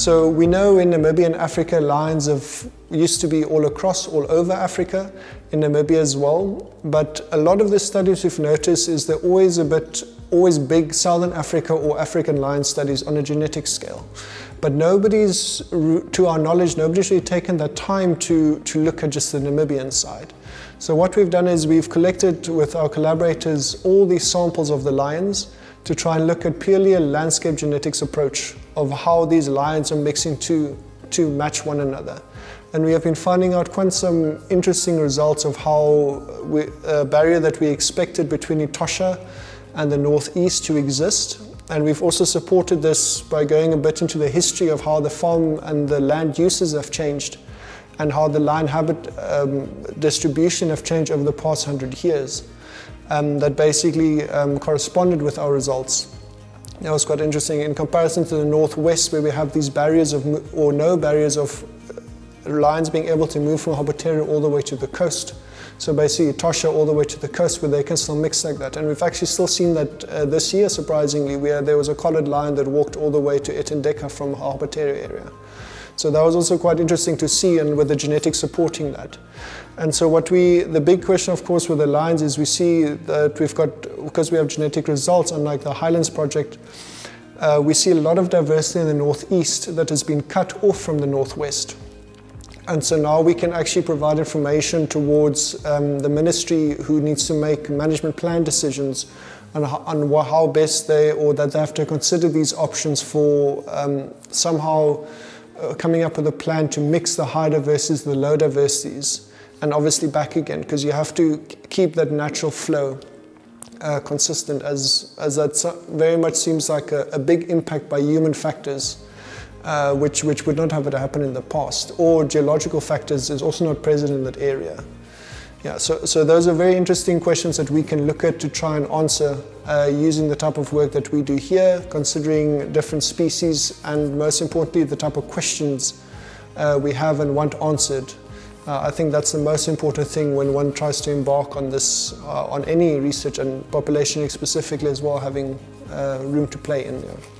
So we know in Namibia and Africa lions have used to be all across, all over Africa, in Namibia as well. But a lot of the studies we've noticed is they're always a bit, always big Southern Africa or African lion studies on a genetic scale. But nobody's, to our knowledge, nobody's really taken the time to, to look at just the Namibian side. So what we've done is we've collected with our collaborators all these samples of the lions to try and look at purely a landscape genetics approach of how these lions are mixing to, to match one another. And we have been finding out quite some interesting results of how we, a barrier that we expected between Etosha and the northeast to exist. And we've also supported this by going a bit into the history of how the farm and the land uses have changed and how the lion habit um, distribution have changed over the past hundred years. Um, that basically um, corresponded with our results. That was quite interesting in comparison to the northwest where we have these barriers of, or no barriers of uh, lions being able to move from Hobatere all the way to the coast. So basically Tosha all the way to the coast where they can still mix like that. And we've actually still seen that uh, this year, surprisingly, where there was a collared lion that walked all the way to Etendeka from Hobatere area. So that was also quite interesting to see and with the genetics supporting that. And so what we, the big question of course with the lions is we see that we've got, because we have genetic results unlike the Highlands project, uh, we see a lot of diversity in the northeast that has been cut off from the northwest. And so now we can actually provide information towards um, the ministry who needs to make management plan decisions on, on how best they, or that they have to consider these options for um, somehow coming up with a plan to mix the high diversities, the low diversities, and obviously back again, because you have to keep that natural flow uh, consistent, as, as that very much seems like a, a big impact by human factors, uh, which, which would not have it happen in the past, or geological factors is also not present in that area. Yeah, so, so those are very interesting questions that we can look at to try and answer uh, using the type of work that we do here, considering different species and most importantly the type of questions uh, we have and want answered. Uh, I think that's the most important thing when one tries to embark on this, uh, on any research and population specifically as well, having uh, room to play in. Know.